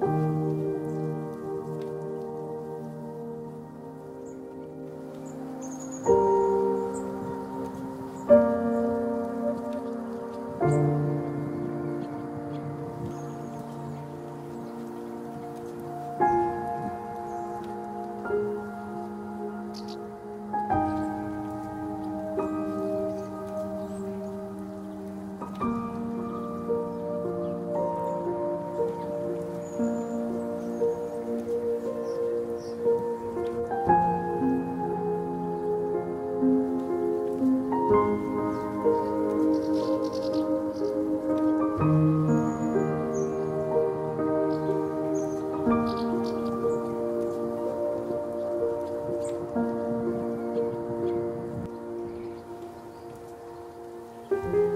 Bye. 了